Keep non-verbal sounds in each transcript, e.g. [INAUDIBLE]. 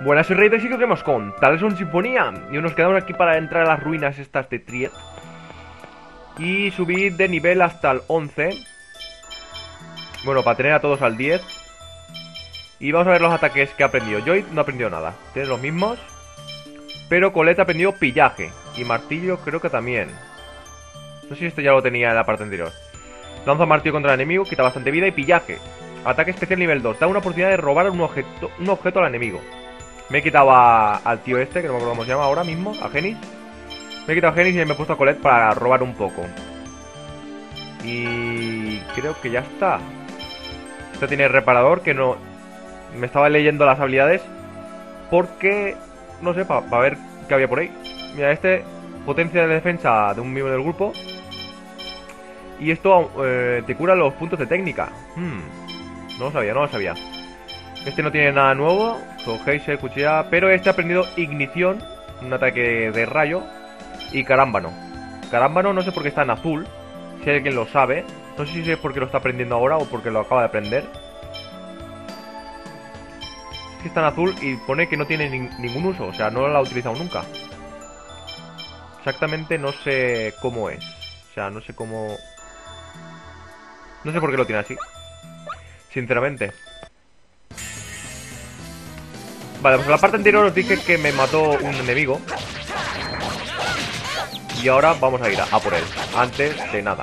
Buenas, soy Rey de que vemos con Tales son Sinfonía Y nos quedamos aquí para entrar a las ruinas estas de Triet Y subir de nivel hasta el 11 Bueno, para tener a todos al 10 Y vamos a ver los ataques que ha aprendido. Joy no ha aprendido nada, tiene los mismos Pero Colette ha aprendido pillaje Y martillo creo que también. No sé si esto ya lo tenía en la parte anterior. Lanza martillo contra el enemigo, quita bastante vida y pillaje. Ataque especial nivel 2, da una oportunidad de robar un objeto, un objeto al enemigo me he quitado al tío este, que no me acuerdo cómo se llama ahora mismo, a Genis. Me he quitado a Genis y me he puesto a Colette para robar un poco. Y creo que ya está. Este tiene reparador, que no... Me estaba leyendo las habilidades porque... No sé, para ver qué había por ahí. Mira, este... Potencia de defensa de un miembro del grupo. Y esto eh, te cura los puntos de técnica. Hmm, no lo sabía, no lo sabía. Este no tiene nada nuevo. Soheise, cuchilla. Pero este ha aprendido ignición. Un ataque de rayo. Y carámbano. Carámbano no sé por qué está en azul. Si alguien lo sabe. No sé si es porque lo está aprendiendo ahora o porque lo acaba de aprender. Es que está en azul y pone que no tiene ningún uso. O sea, no lo ha utilizado nunca. Exactamente no sé cómo es. O sea, no sé cómo... No sé por qué lo tiene así. Sinceramente. Vale, pues la parte anterior os dije que me mató un enemigo. Y ahora vamos a ir a, por él. Antes de nada.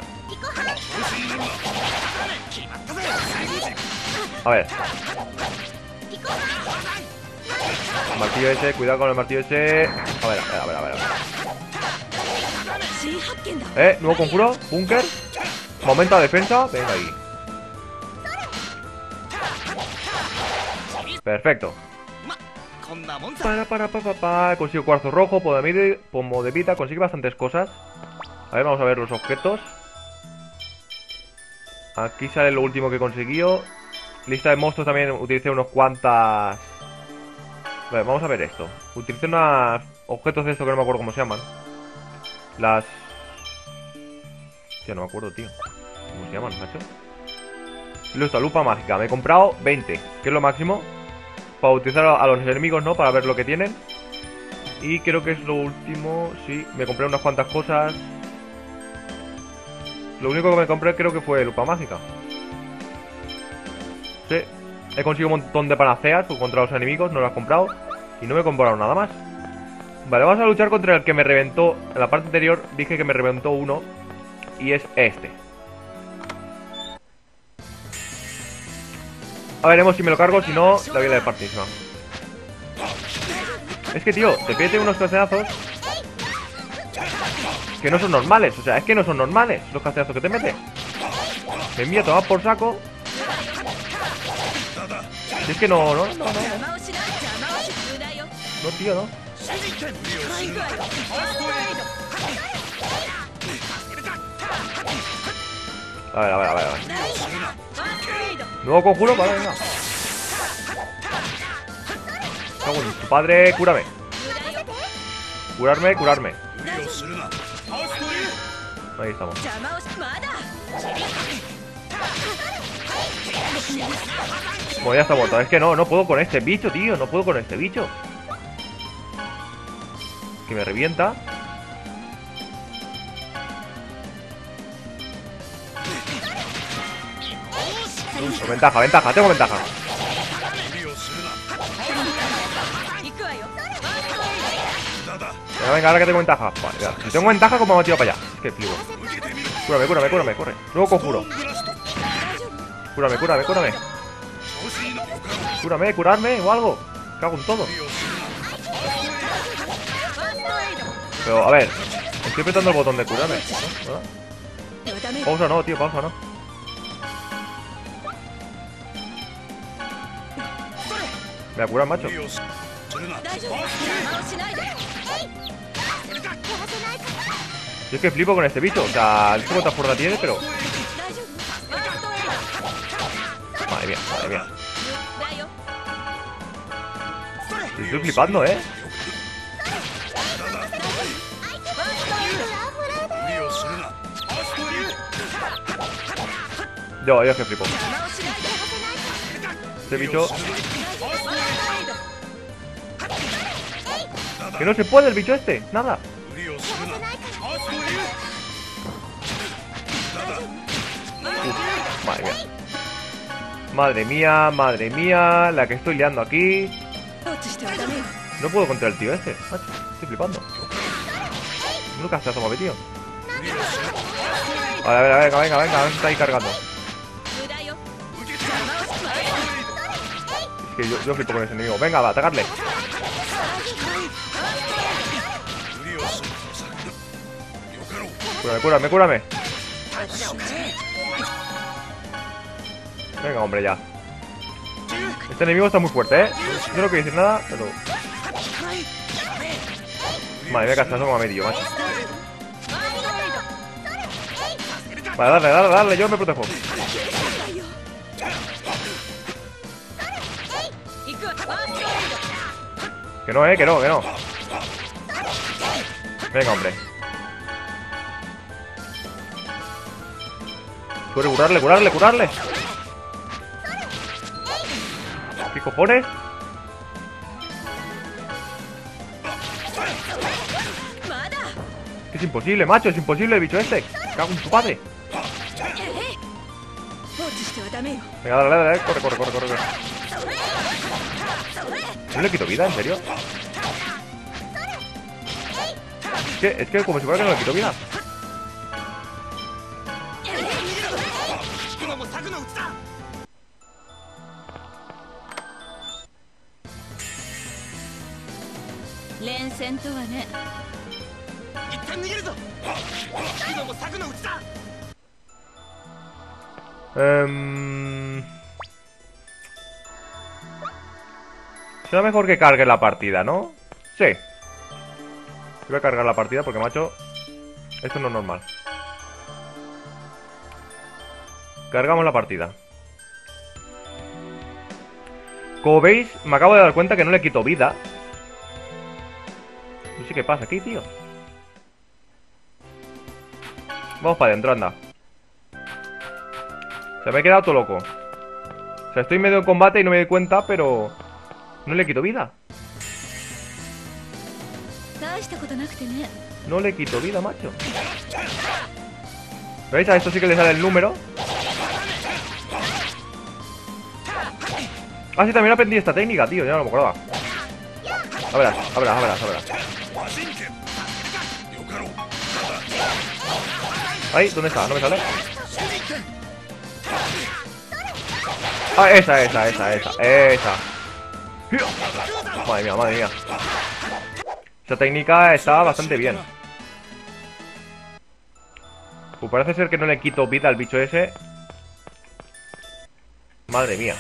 A ver. Martillo ese, cuidado con el martillo ese. A ver, a ver, a ver, a ver, Eh, nuevo conjuro, búnker. Momento de defensa, venga ahí. Perfecto para, para, para, para, Consigo cuarzo rojo, pomo de vida, consigue bastantes cosas. A ver, vamos a ver los objetos. Aquí sale lo último que consiguió. Lista de monstruos también utilicé unos cuantas... ver, vamos a ver esto. Utilicé unos objetos de esto que no me acuerdo cómo se llaman. Las... Ya no me acuerdo, tío. ¿Cómo se llaman, macho? Listo, lupa mágica. Me he comprado 20, que es lo máximo. Para utilizar a los enemigos, ¿no? Para ver lo que tienen. Y creo que es lo último. Sí, me compré unas cuantas cosas. Lo único que me compré creo que fue lupa mágica. Sí. He conseguido un montón de panaceas contra los enemigos, no lo he comprado. Y no me he comprado nada más. Vale, vamos a luchar contra el que me reventó. En la parte anterior dije que me reventó uno. Y es este. A veremos si me lo cargo, si no, la vida de partida. Es que, tío, te pide unos caseazos que no son normales. O sea, es que no son normales los caseazos que te mete. Me envía a tomar por saco. es que no, no, no, no. No, tío, no. A ver, a ver, a ver, a ver. Nuevo conjuro, vale, venga. tu padre, cúrame. Curarme, curarme. Ahí estamos. Bueno, ya está muerto. Es que no, no puedo con este bicho, tío. No puedo con este bicho. Que me revienta. Ventaja, ventaja, tengo ventaja. Venga, venga, ahora que tengo ventaja. Vale, Si tengo ventaja, ¿cómo me tiro para allá? Que flipo. Cúrame, cúrame, cúrame, corre. Luego conjuro. Cúrame, cúrame, cúrame. Cúrame, curarme o algo. Cago en todo. Pero, a ver. Estoy apretando el botón de curarme. Pausa no, tío, pausa no. Me voy a curar, macho. Yo es que flipo con este bicho. O sea, el cuánta fuerza tiene, pero. Madre mía, madre mía. Estoy flipando, eh. Yo, yo es que flipo. Este bicho Que no se puede el bicho este, nada. Uf, madre mía. Madre mía, madre mía, la que estoy liando aquí. No puedo contra el tío este, macho. Estoy flipando. Nunca se asoma, tío. Vale, a ver, a ver, venga, venga, venga, está ahí cargando. Es que yo, yo flipo con ese enemigo. Venga, va, atacarle. Cúrame, cúrame, cúrame. Venga, hombre, ya. Este enemigo está muy fuerte, ¿eh? Yo no quiero decir nada, pero... Vale, me he gastado como a medio, macho. Vale, dale, dale, dale, yo me protejo. Que no, eh, que no, que no. Venga, hombre. curarle, curarle, curarle. ¿Qué cojones? Es imposible, macho, es imposible el bicho este. Cago en su padre. Venga, dale, dale, dale, corre, corre, corre, corre. ¿No le quito vida, en serio? Es que, es que como si fuera que no le quito vida. Em, Será mejor que cargue la partida, ¿no? Sí. Voy a cargar la partida porque, macho, esto no es normal. Cargamos la partida. Como veis, me acabo de dar cuenta que no le quito vida. No sé qué pasa aquí, tío. Vamos para adentro, anda. Se me ha quedado todo loco. O sea, estoy medio en combate y no me doy cuenta, pero... No le quito vida. No le quito vida, macho. ¿Veis? A esto sí que le sale el número. Ah, sí, también aprendí esta técnica, tío. Ya no me acordaba. A verás, a verás, a verás, a verás. Ahí, ¿dónde está? ¿No me sale? Esa, esa, esa, esa, esa. Madre mía, madre mía. Esa técnica está bastante bien. Pues parece ser que no le quito vida al bicho ese. Madre mía.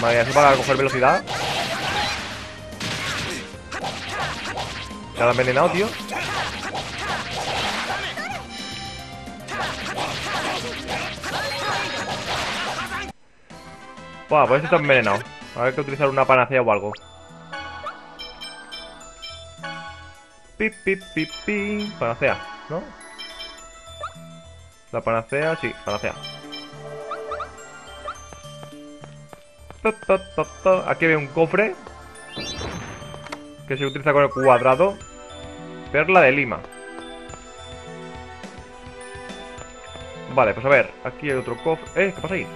Madre mía, eso para coger velocidad. Se ha envenenado, tío. Buah, pues este está envenenado. Ver que utilizar una panacea o algo. Pip, pip, pip, pip. Panacea, ¿no? La panacea, sí, panacea. Pa, pa, pa, pa. Aquí hay un cofre que se utiliza con el cuadrado. Perla de Lima. Vale, pues a ver, aquí hay otro cofre. ¿Eh? ¿Qué pasa ahí?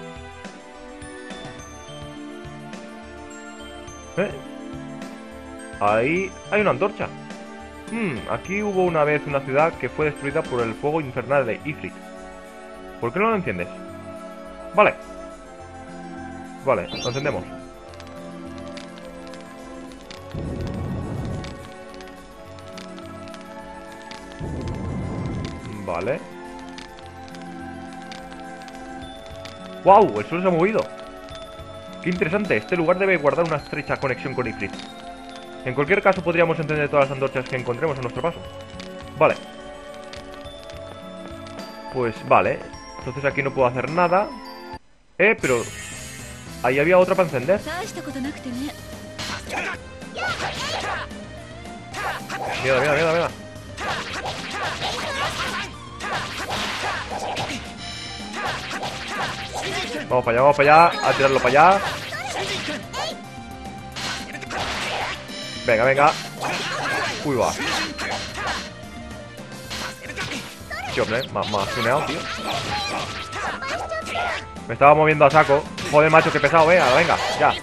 ¿Eh? Ahí hay una antorcha. Hmm, aquí hubo una vez una ciudad que fue destruida por el fuego infernal de Ifrit. ¿Por qué no lo enciendes? Vale. Vale, lo encendemos. Vale. ¡Wow! El suelo se ha movido. ¡Qué interesante! Este lugar debe guardar una estrecha conexión con Ifrit. En cualquier caso, podríamos entender todas las antorchas que encontremos a nuestro paso. Vale. Pues vale. Entonces aquí no puedo hacer nada. Eh, pero... Ahí había otra para encender. Mira, mira, mira, mira. Vamos para allá, vamos para allá. A tirarlo para allá. Venga, venga. Uy, va. Sí, hombre, me ha tuneado, tío. Me estaba moviendo a saco. Joder, macho, qué pesado, eh. Ahora, venga, ya.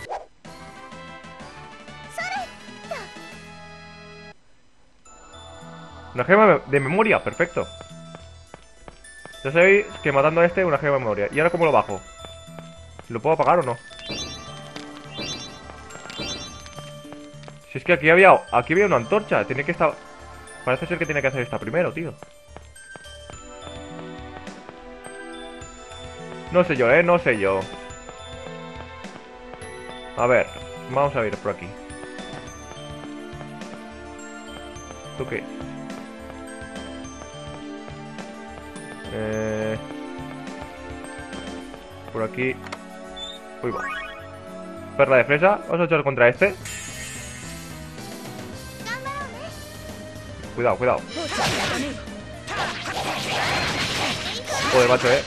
Una gema de memoria, perfecto. Ya sabéis que matando a este, una gema de memoria. ¿Y ahora cómo lo bajo? ¿Lo puedo apagar o no? Si es que aquí había aquí había una antorcha, tiene que estar Parece ser que tiene que hacer esta primero, tío. No sé yo, eh, no sé yo. A ver, vamos a ver por aquí. ¿Tú qué? Eh, por aquí. Uy, va. Perla de fresa. Vamos a luchar contra este. Cuidado, cuidado. Joder, macho, eh.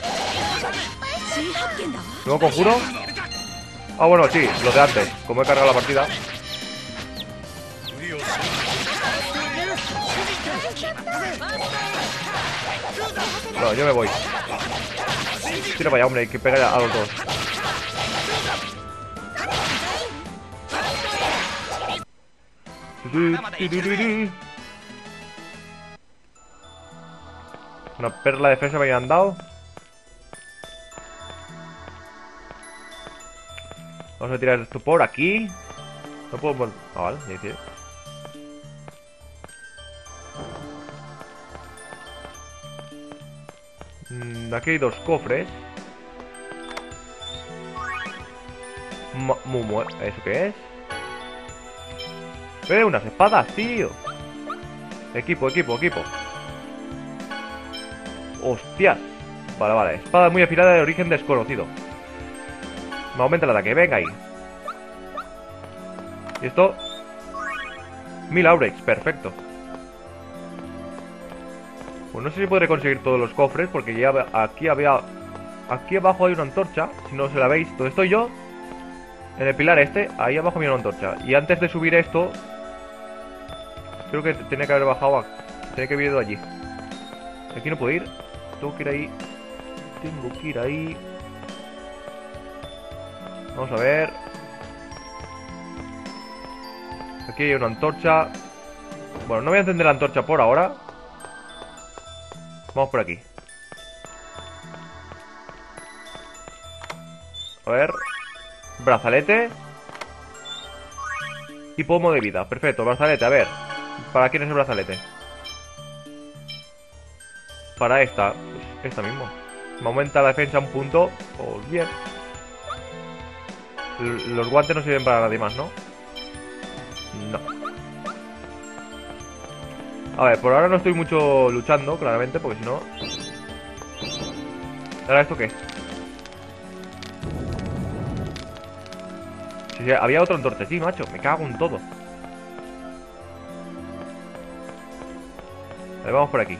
Nuevo conjuro. Ah, bueno, sí, lo de antes. Como he cargado la partida. No, yo me voy. Tira para allá, hombre, hay que pegar a los dos. Una perla de fresa me habían dado. Vamos a tirar esto por aquí. No puedo... Ah, vale, ya aquí hay dos cofres. ¿Eso qué es? ¡Eh! Unas espadas, tío. Equipo, equipo, equipo. ¡Hostias! Vale, vale. Espada muy afilada de origen desconocido. Me aumenta el ataque. Venga ahí. Y esto... Mil Aurex. Perfecto. Pues no sé si podré conseguir todos los cofres porque ya aquí había... Aquí abajo hay una antorcha. Si no se la veis, donde estoy yo. En el pilar este, ahí abajo había una antorcha. Y antes de subir esto... Creo que tenía que haber bajado. Tenía que haber ido allí. Aquí no puedo ir. Tengo que ir ahí. Tengo que ir ahí. Vamos a ver. Aquí hay una antorcha. Bueno, no voy a encender la antorcha por ahora. Vamos por aquí. A ver. Brazalete. Y pomo de vida. Perfecto, brazalete. A ver. ¿Para quién es el brazalete? Para esta. Esta mismo. Me aumenta la defensa un punto. Bien. Los guantes no sirven para nadie más. No. A ver, por ahora no estoy mucho luchando, claramente, porque si no... ¿Ahora esto qué? Había otro entorche, sí, macho. Me cago en todo. Vale, vamos por aquí.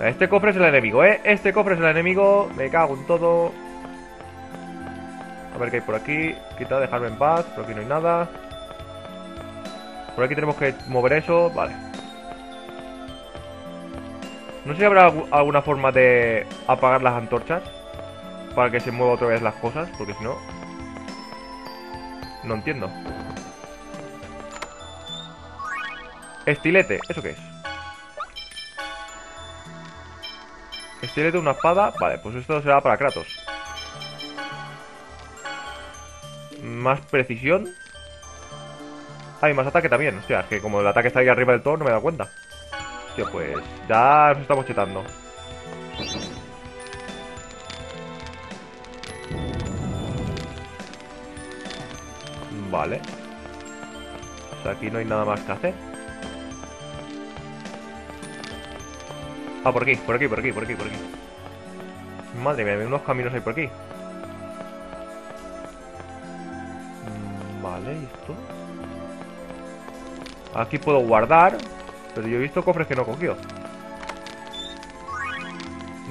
Este cofre es el enemigo, ¿eh? Este cofre es el enemigo. Me cago en todo. A ver qué hay por aquí. Quita, dejarme en paz. Por aquí no hay nada. Por aquí tenemos que mover eso. Vale. No sé si habrá algu- alguna forma de apagar las antorchas. Para que se mueva otra vez las cosas. Porque si no... No entiendo. Estilete. ¿Eso qué es? Estilete, una espada. Vale, pues esto será para Kratos. Más precisión. Ah, y más ataque también. Hostia, es que como el ataque está ahí arriba del todo, no me he dado cuenta. Pues ya nos estamos chetando. Vale. O sea, aquí no hay nada más que hacer. Ah, por aquí, por aquí, por aquí, por aquí, por aquí. Madre mía, hay unos caminos hay por aquí. Mm, Vale, ¿y esto? Aquí puedo guardar, pero yo he visto cofres que no he cogido.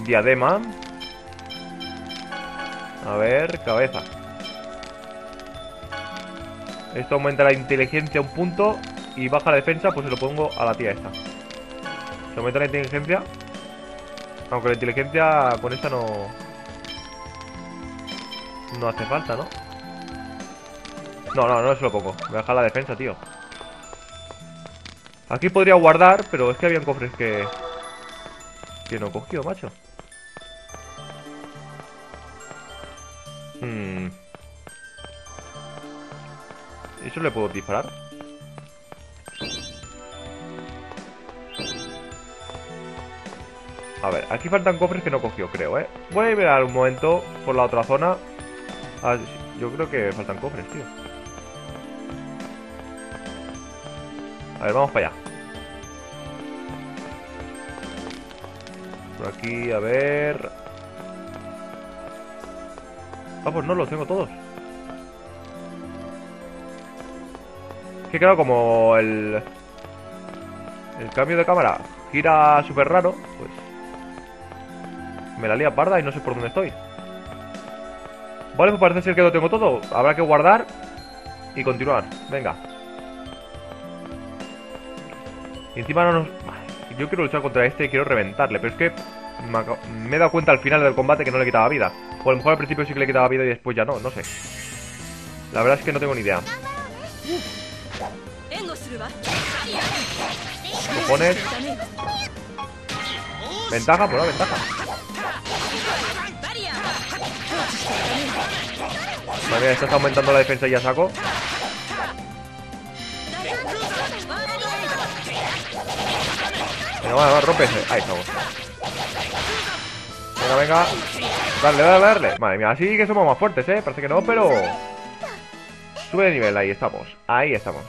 Diadema. A ver, cabeza. Esto aumenta la inteligencia un punto y baja la defensa, pues se lo pongo a la tía esta. Se aumenta la inteligencia. Aunque la inteligencia con esta no... No hace falta, ¿no? No, no, no se lo pongo. Me baja la defensa, tío. Aquí podría guardar, pero es que habían cofres que... Que no cogió, macho. Hmm. ¿Eso le puedo disparar? A ver, aquí faltan cofres que no cogió, creo, ¿eh? Voy a mirar un momento por la otra zona. Yo creo que faltan cofres, tío. A ver, vamos para allá. Por aquí, a ver... Pues no, los tengo todos. Que claro, como el... El cambio de cámara gira súper raro, pues... Me la lía parda y no sé por dónde estoy. Vale, pues parece ser que lo tengo todo. Habrá que guardar y continuar. Venga. Y encima no nos... Yo quiero luchar contra este, y quiero reventarle, pero es que me he dado cuenta al final del combate que no le quitaba vida. O a lo mejor al principio sí que le quitaba vida y después ya no, no sé. La verdad es que no tengo ni idea. Pones... Ventaja, por la ventaja. Madre mía, está aumentando la defensa y ya saco. Venga, va, va, rompe. Ahí estamos. Venga, venga. Darle, darle, darle. Madre mía, así que somos más fuertes, ¿eh? Parece que no, pero... Sube de nivel, ahí estamos. Ahí estamos.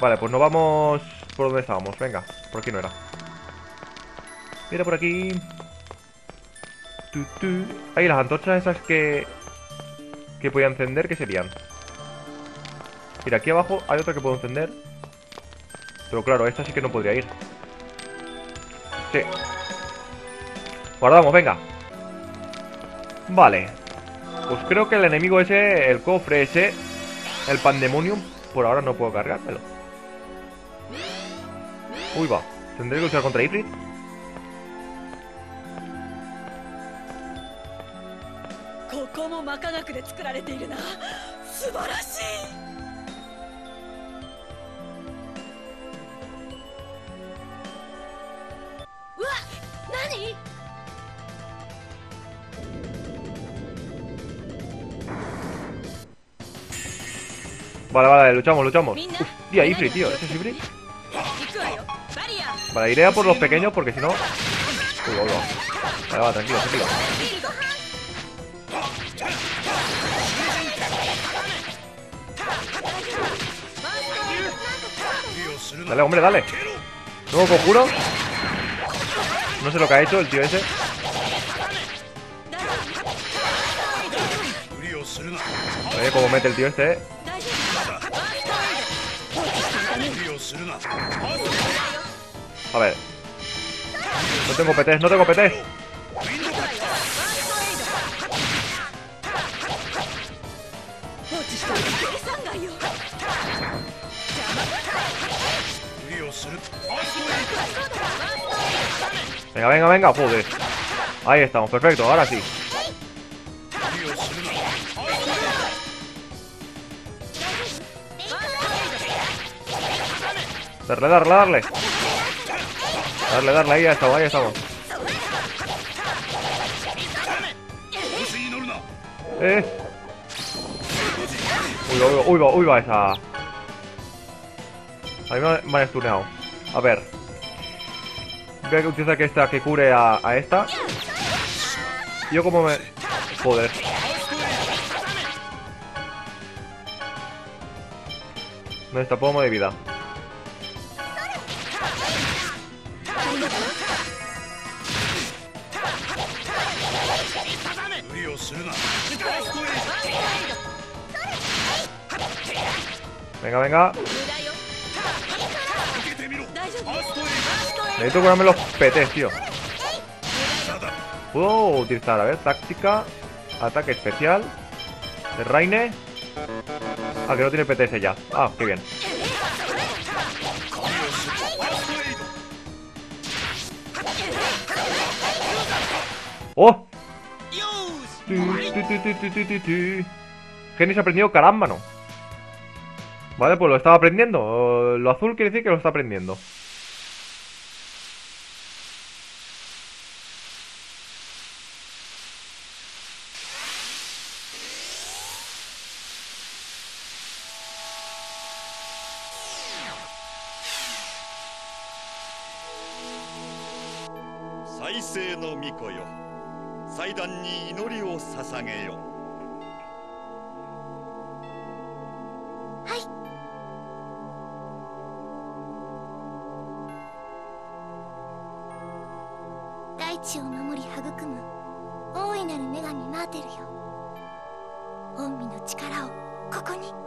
Vale, pues nos vamos... ¿Por dónde estábamos? Venga, por aquí no era. Mira por aquí. Tu, tu. Ahí las antorchas esas que... Que podía encender, ¿qué serían? Mira, aquí abajo hay otra que puedo encender. Pero claro, esta sí que no podría ir. Sí. Guardamos, venga. Vale. Pues creo que el enemigo ese, el cofre ese, el pandemonium, por ahora no puedo cargármelo. Uy, va. ¿Tendré que luchar contra Ifrit? Vale, vale, luchamos, luchamos. Uf, tía, Ifri, tío. ¿Ese es Ifri? Vale, iré a por los pequeños porque si no... Uy, uy. Vale, va, tranquilo, tranquilo. Dale, hombre, dale. Nuevo conjuro. No sé lo que ha hecho el tío ese. A cómo mete el tío este, eh. A ver. No tengo PTs, no tengo PTs. Venga, venga, venga, joder. Ahí estamos, perfecto, ahora sí. Darle, darle, darle. Darle, darle, ahí estamos, ahí estamos. Eh. Uy, va, uy, va, uy, va esa. A mí me han estuneado. A ver. Voy a utilizar que esta que cure a, esta. Yo como me. Joder. Me destapó de vida. 無理をするな Venga, venga. 無駄よ受けてみろ 大丈夫 ファーストエイ Necesito curarme los PTs, tío. ドだ Puedo utilizar, a ver, táctica, ataque especial, de Raine. Ah, que no tiene PTS ya. Ah, qué bien. ¡Oh! Genis ha aprendido carámbano. Vale, pues lo estaba aprendiendo. Lo azul quiere decir que lo está aprendiendo.「地を守り育む。大いなる女神マーテルよ。恩義の力をここに。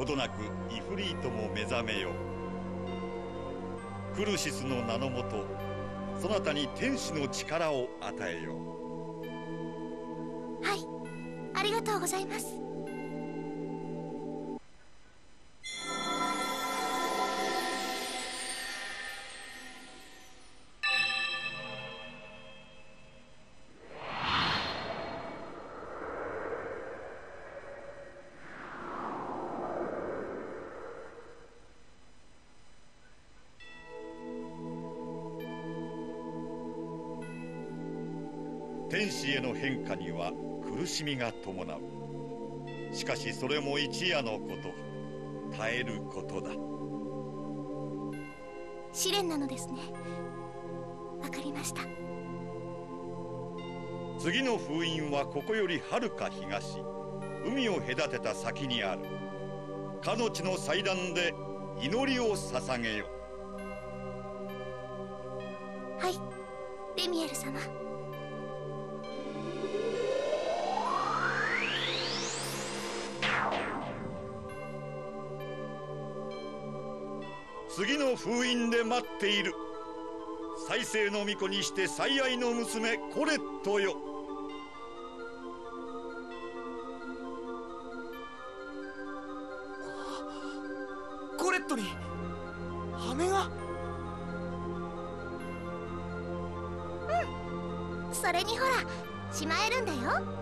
ほどなくイフリートも目覚めよクルシスの名のもとそなたに天使の力を与えよう。はいありがとうございます。天使への変化には苦しみが伴う。しかしそれも一夜のこと。耐えることだ。試練なのですね。わかりました。次の封印はここよりはるか東。海を隔てた先にある。かの地の祭壇で祈りを捧げよ待っている。再生の巫女にして最愛の娘コレットよ。コレットに羽が？それにほらしまえるんだよ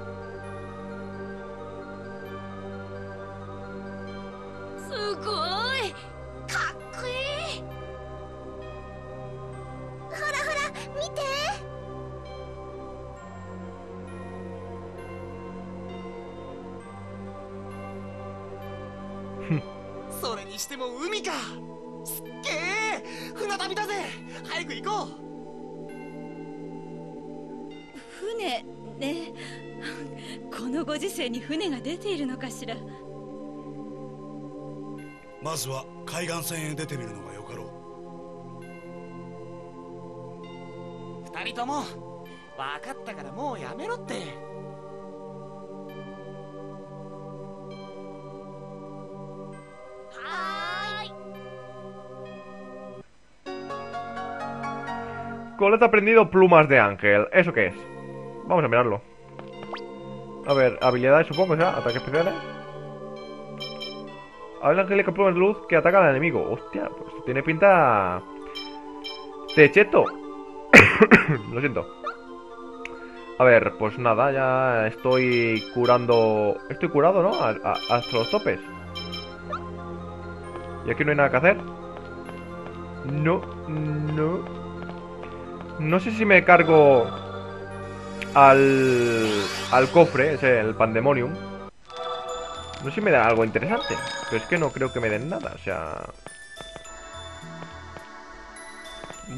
船が出ているのかしらまずは海岸線へ出てみるのがよかろうう二人とも分かったからもうやめろってはーい Colette ha aprendido plumas de ángel. ¿Eso qué es? Vamos a mirarlo. A ver, habilidades supongo, ¿será? Ataques especiales. Habla angélica plumas de luz que atacan al enemigo. Hostia, pues tiene pinta... De cheto. [COUGHS] Lo siento. A ver, pues nada, ya estoy curando... Estoy curado, ¿no? A- a- hasta los topes. Y aquí no hay nada que hacer. No, no. No sé si me cargo al, al cofre, ese, el pandemonium. No sé si me da algo interesante. Pero es que no creo que me den nada, o sea...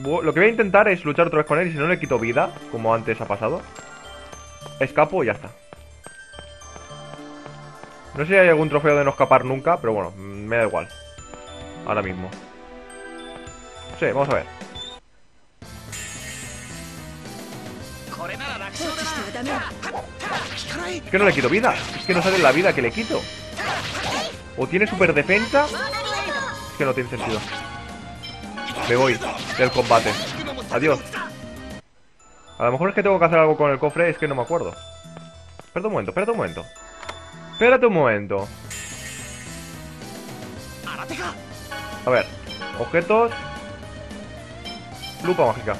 Lo que voy a intentar es luchar otra vez con él y si no le quito vida, como antes ha pasado, escapo y ya está. No sé si hay algún trofeo de no escapar nunca, pero bueno, me da igual. Ahora mismo. Sí, vamos a ver. Es que no le quito vida. Es que no sale la vida que le quito. O tiene super defensa. Es que no tiene sentido. Me voy del combate. Adiós. A lo mejor es que tengo que hacer algo con el cofre, es que no me acuerdo. Espera un momento, espera un momento. Espérate un momento. A ver, objetos. Lupa mágica.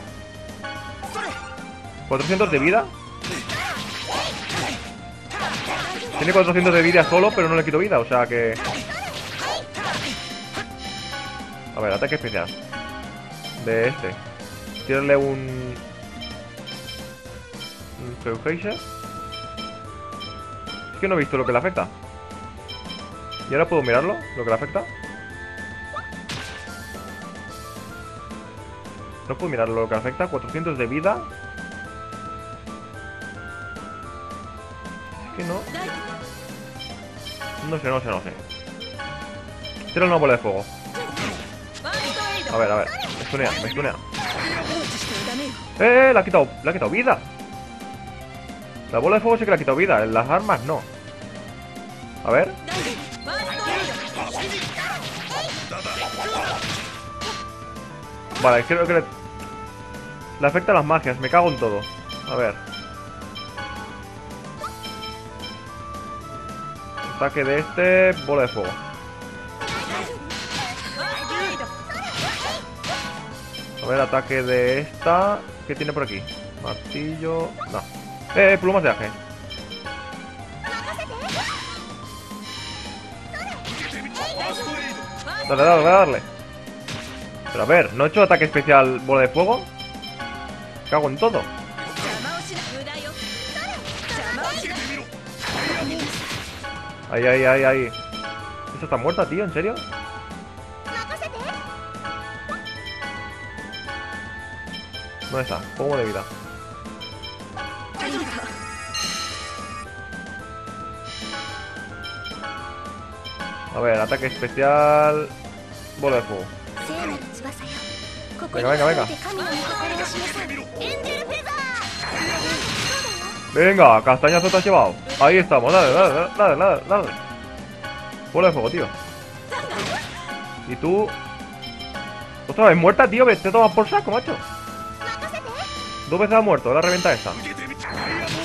400 de vida. Tiene 400 de vida solo, pero no le quito vida, o sea que... A ver, ataque especial. De este. Tirarle un... Un Feugeisha. Es que no he visto lo que le afecta. ¿Y ahora puedo mirarlo? ¿Lo que le afecta? No puedo mirarlo lo que le afecta. 400 de vida. que no se enoje. Tira una bola de fuego. A ver, a ver. Me stunea, me stunea. ¡Eh! eh, eh le ha quitado, le ha quitado vida. La bola de fuego sí que le ha quitado vida. Las armas no. A ver. Vale, creo que le... le afecta a las magias. Me cago en todo. A ver. ataque de este, bola de fuego. A ver, ataque de esta. ¿Qué tiene por aquí? Martillo. No. Eh, plumas de aje. Dale, dale, dale. Pero a ver, ¿no he hecho ataque especial bola de fuego? Cago en todo. Ahí, ahí, ahí, ahí. ¿Esta está muerta, tío? ¿En serio? ¿Dónde está? Pongo de vida. A ver, ataque especial. Bola. Venga, venga, venga. Venga, castañazo te has llevado. Ahí estamos, dale, dale, dale, dale, dale. Bola de fuego, tío. Y tú. Ostras, es muerta, tío, te tomas por saco, macho. Dos veces ha muerto, la reventa esta.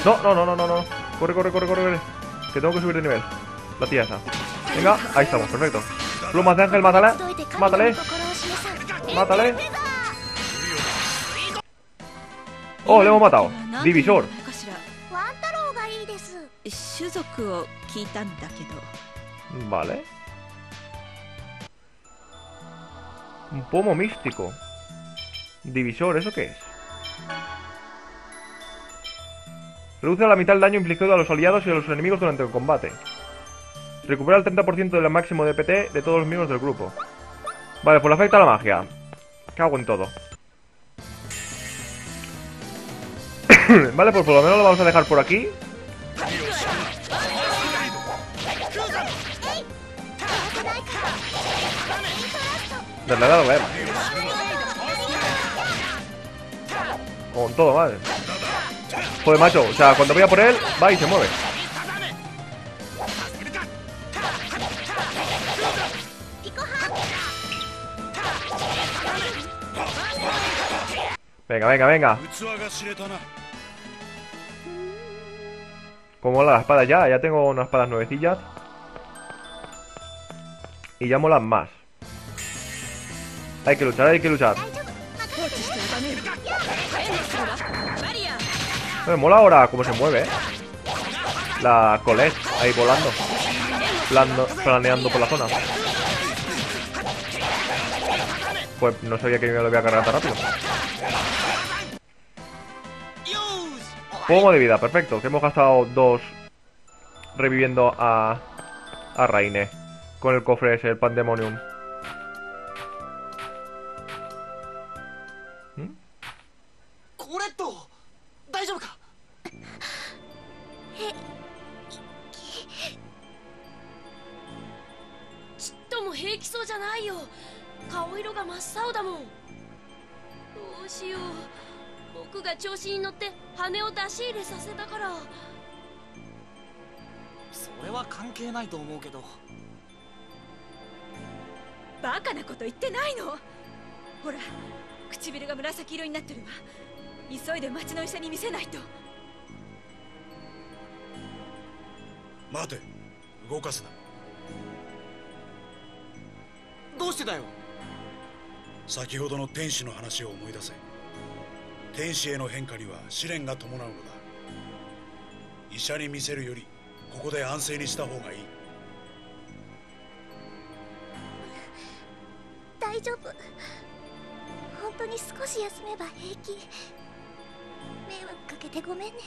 No, no, no, no, no, no. Corre, corre, corre, corre, corre. Que tengo que subir de nivel. La tía esa. Venga, ahí estamos, perfecto. Plumas de ángel, mátale. Mátale. Mátale. Oh, le hemos matado. Divisor. Vale. Un pomo místico. Divisor, ¿eso qué es? Reduce a la mitad el daño implicado a los aliados y a los enemigos durante el combate. Recupera el 30% del máximo de PT de todos los miembros del grupo. Vale, pues le afecta a la magia. Cago en todo. [COUGHS] vale, pues por lo menos lo vamos a dejar por aquí. Desde la edad de Ema. Con todo, madre. Joder, macho. O sea, cuando voy a por él, va y se mueve. Venga, venga, venga. Como la espada ya, ya tengo unas espadas nuevecillas. Y ya molan más. Hay que luchar, hay que luchar. Me mola ahora cómo se mueve, ¿eh? La Colette ahí volando. Planeando por la zona. Pues no sabía que me lo voy a cargar tan rápido. Pomo de vida, perfecto. Que hemos gastado dos reviviendo a, a Raine con el cofre ese, el Pandemonium. ってるわ。急いで町の医者に見せないと。待て。動かすな。どうしてだよ。先ほどの天使の話を思い出せ。天使への変化には試練が伴うのだ。医者に見せるよりここで安静にした方がいい。大丈夫。本当に少し休めば平気迷惑かけてごめんね。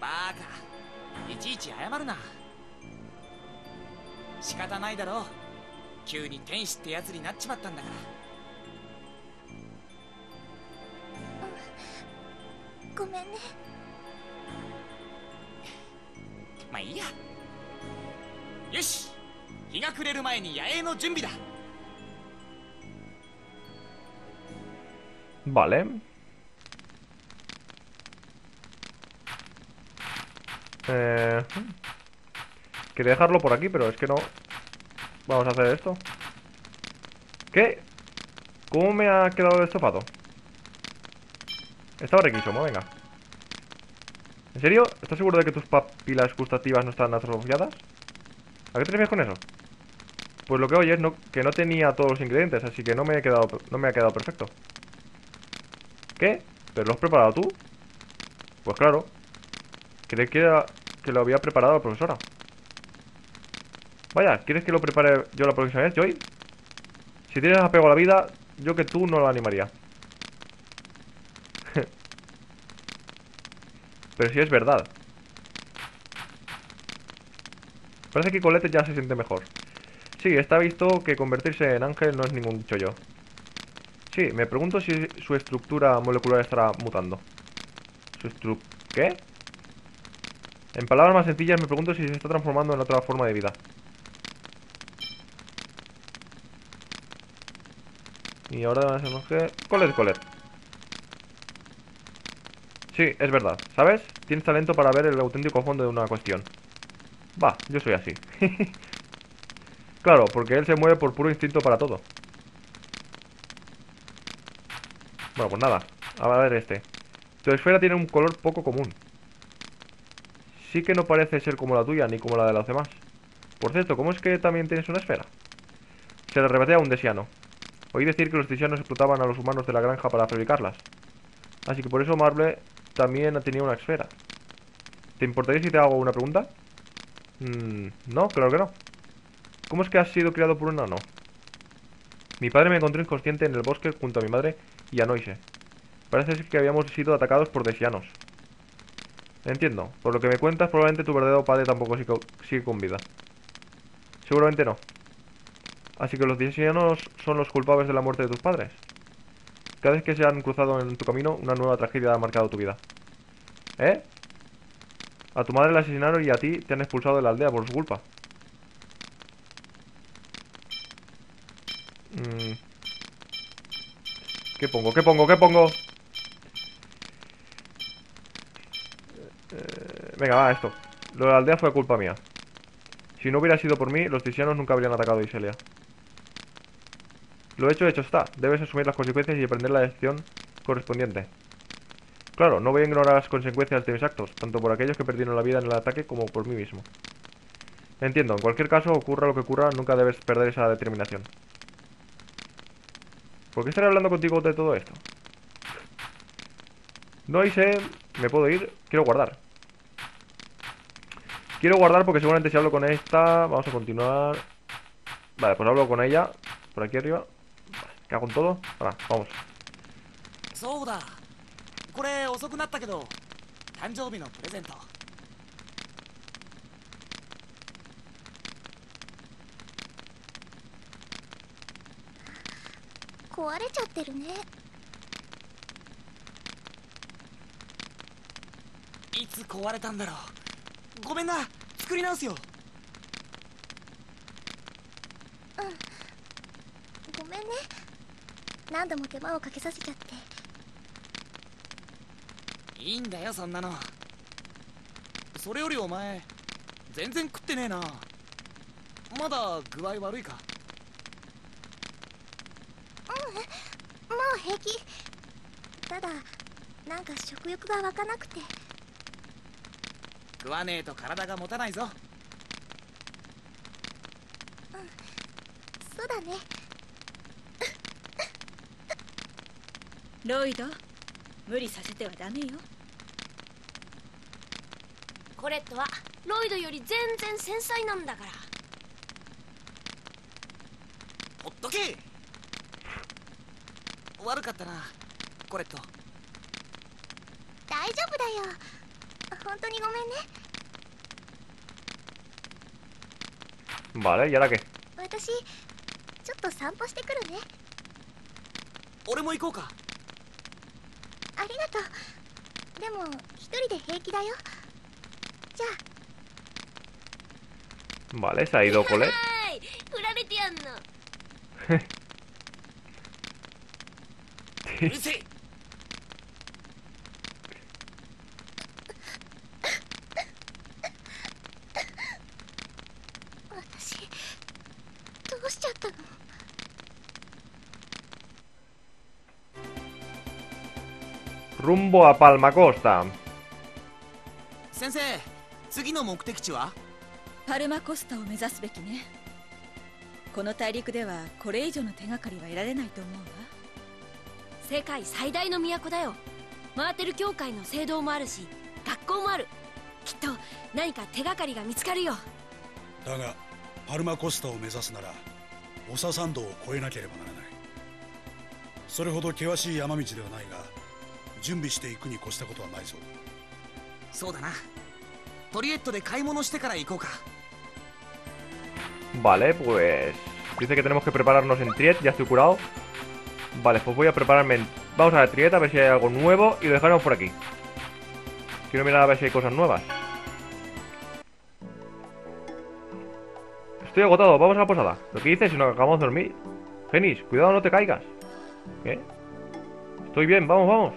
バーカ。いちいち謝るな。仕方ないだろう。急に天使ってやつになっちまったんだから。ごめんね。まあいいや。よし。日が暮れる前に野営の準備だ Vale. Eh, quería dejarlo por aquí, pero es que no. Vamos a hacer esto. ¿Qué? ¿Cómo me ha quedado el? Estaba riquísimo, venga. ¿En serio? ¿Estás seguro de que tus papilas gustativas no están atrofiadas? ¿A qué te refieres con eso? Pues lo que oyes no, que no tenía todos los ingredientes, así que no me he quedado, no me ha quedado perfecto. ¿Qué? ¿Pero lo has preparado tú? Pues claro. Creí que, lo había preparado la profesora. Vaya, ¿quieres que lo prepare yo la próxima vez, Joy? Si tienes apego a la vida, yo que tú no lo animaría. [LAUGHS] Pero si es verdad. Parece que Colette ya se siente mejor. Sí, está visto que convertirse en ángel no es ningún chollo. Sí, me pregunto si su estructura molecular estará mutando. ¿Su estru... qué? En palabras más sencillas, me pregunto si se está transformando en otra forma de vida. Y ahora nos que... Colette, Colette. Sí, es verdad. ¿Sabes? Tienes talento para ver el auténtico fondo de una cuestión. Va, yo soy así. [LAUGHS] claro, porque él se mueve por puro instinto para todo. Bueno, pues nada. A ver este. Tu esfera tiene un color poco común. Sí que no parece ser como la tuya ni como la de los demás. Por cierto, ¿cómo es que también tienes una esfera? Se le arrebaté a un desiano. Oí decir que los desianos explotaban a los humanos de la granja para fabricarlas. Así que por eso Marble también tenía una esfera. ¿Te importaría si te hago una pregunta? Mm, no, claro que no. ¿Cómo es que has sido criado por un enano? Mi padre me encontró inconsciente en el bosque junto a mi madre y a Noise. Parece que habíamos sido atacados por desianos. Entiendo. Por lo que me cuentas, probablemente tu verdadero padre tampoco sigue con vida. Seguramente no. Así que los desianos son los culpables de la muerte de tus padres. Cada vez que se han cruzado en tu camino, una nueva tragedia ha marcado tu vida. ¿Eh? A tu madre la asesinaron y a ti te han expulsado de la aldea por su culpa. ¿Qué pongo? ¿Qué pongo? ¿Qué pongo? Eh, venga, va, esto. Lo de la aldea fue culpa mía. Si no hubiera sido por mí, los tisianos nunca habrían atacado a Iselia. Lo hecho, hecho está. Debes asumir las consecuencias y aprender la lección correspondiente. Claro, no voy a ignorar las consecuencias de mis actos, tanto por aquellos que perdieron la vida en el ataque como por mí mismo. Entiendo, en cualquier caso, ocurra lo que ocurra, nunca debes perder esa determinación. ¿Por qué estaré hablando contigo de todo esto? No hice... ¿Me puedo ir? Quiero guardar. Quiero guardar porque seguramente si hablo con esta... Vamos a continuar... Vale, pues hablo con ella. Por aquí arriba. Vale, cago en todo. Ahora, vamos. そうだこれ遅くなったけど誕生日のプレゼント 壊れちゃってるね。いつ壊れたんだろう。ごめんな。作り直すよ。ごめんね。何度も手間をかけさせちゃって。いいんだよそんなの。それよりお前全然食ってねえな。まだ具合悪いか？もう平気。ただなんか食欲が湧かなくて。食わねえと体が持たないぞ。そうだね。[LAUGHS] ロイド無理させてはダメよ。コレットはロイドより全然繊細なんだから。ほっとけ悪かったな。コレット大丈夫だよ。本当にごめんね。Vale, ¿y ahora qué? 私ちょっと散歩してくるね。俺も行こうか。ありがとう。でも一人で平気だよ。じゃあ。Vale, se ha ido 振られてやんの [LAUGHS] うるせえ。私どうしちゃったの？Rumbo a Palma Costa. 先生次の目的地は？パルマコスタを目指すべきね。この大陸ではこれ以上の手がかりは得られないと思うわ世界最大の都だよ。マーテル教会の聖堂もあるし学校もある。きっと何か手がかりが見つかるよ。だがパルマコスタを目指すならオサ山道を越えなければならない。それほど険しい山道ではないが準備していくに越したことはないぞ。そうだな。トリエットで買い物してから行こうか。Vale, pues... Dice que tenemos que prepararnos en Triet, ya estoy curado. Vale, pues voy a prepararme. Vamos a la Triet a ver si hay algo nuevo y lo dejaremos por aquí. Quiero mirar a ver si hay cosas nuevas. Estoy agotado, vamos a la posada. Lo que dices si nos acabamos de dormir. Genis, cuidado, no te caigas. ¿Qué? Estoy bien, vamos, vamos.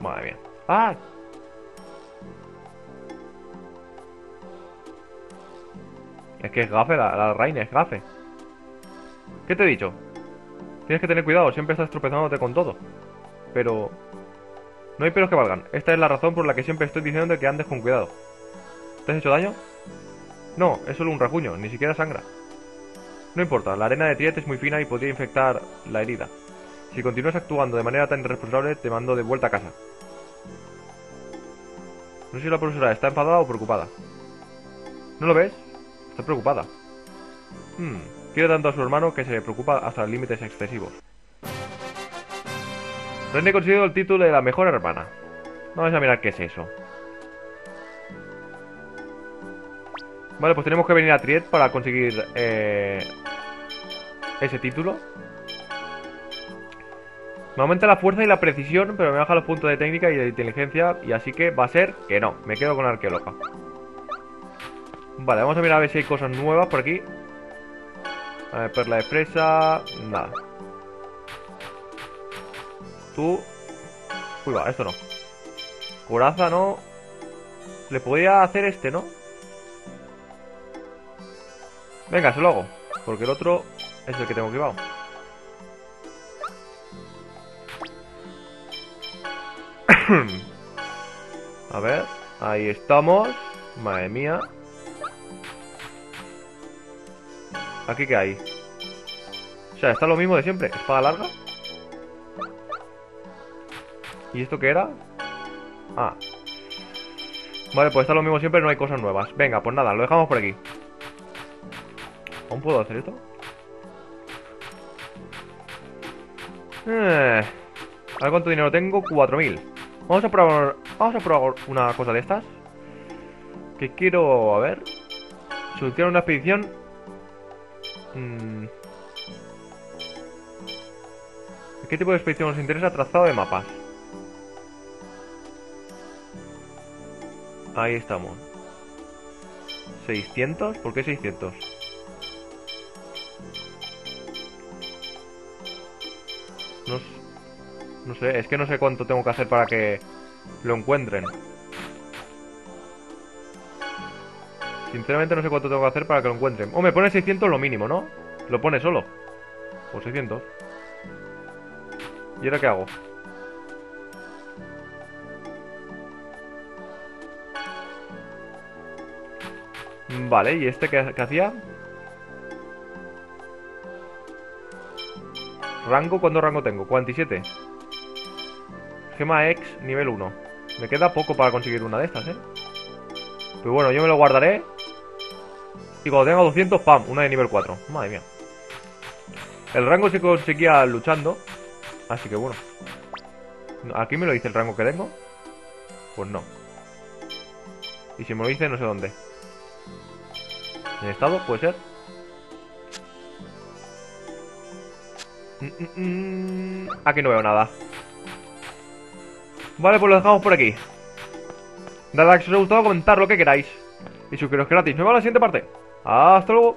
Madre mía. ¡Ah! Es que es gafe, la, la reina es gafe. ¿Qué te he dicho? Tienes que tener cuidado, siempre estás tropezándote con todo. Pero... No hay pelos que valgan. Esta es la razón por la que siempre estoy diciendo que andes con cuidado. ¿Te has hecho daño? No, es solo un rasguño, ni siquiera sangra. No importa, la arena de Triet es muy fina y podría infectar la herida. Si continúas actuando de manera tan irresponsable, te mando de vuelta a casa. No sé si la profesora está enfadada o preocupada. ¿No lo ves? Está preocupada. Hmm, quiere tanto a su hermano que se preocupa hasta límites excesivos. René ha conseguido el título de la mejor hermana. Vamos a mirar qué es eso. Vale, pues tenemos que venir a Triet para conseguir eh, ese título. Me aumenta la fuerza y la precisión, pero me baja los puntos de técnica y de inteligencia, y así que va a ser que no. Me quedo con arqueóloga. Vale, vamos a mirar a ver si hay cosas nuevas por aquí. A ver, perla de fresa. Nada. Tú. Uy, va, esto no. Coraza no. Le podría hacer este, ¿no? Venga, se lo hago. Porque el otro es el que tengo equipado. [COUGHS] A ver, ahí estamos. Madre mía. ¿Aquí qué hay? O sea, está lo mismo de siempre. Espada larga. ¿Y esto qué era? Ah. Vale, pues está lo mismo siempre, no hay cosas nuevas. Venga, pues nada, lo dejamos por aquí. ¿Aún puedo hacer esto? Eh, a ver cuánto dinero tengo. 4.000. Vamos a probar. Vamos a probar una cosa de estas. Que quiero. A ver. Solucionar una expedición. Mm. ¿Qué tipo de expedición nos interesa? Trazado de mapas. Ahí estamos. 600. ¿Por qué 600? No, no sé, es que no sé cuánto tengo que hacer para que lo encuentren. Sinceramente no sé cuánto tengo que hacer para que lo encuentren. Oh, me pone 600 lo mínimo, ¿no? Lo pone solo. Pues 600. ¿Y ahora qué hago? Vale, ¿y este qué, qué hacía? Rango, ¿cuánto rango tengo? 47. Gema X, nivel 1. Me queda poco para conseguir una de estas, ¿eh? Pero bueno, yo me lo guardaré. Y cuando tenga 200, ¡pam! Una de nivel 4. Madre mía. El rango se conseguía luchando. Así que bueno. ¿Aquí me lo dice el rango que tengo? Pues no. Y si me lo dice, no sé dónde. ¿En estado? ¿Puede ser? Mm, mm, mm. Aquí no veo nada. Vale, pues lo dejamos por aquí. Nada, que si os ha gustado, comentar lo que queráis. Y suscribiros gratis. Nos vemos en la siguiente parte. Hasta luego.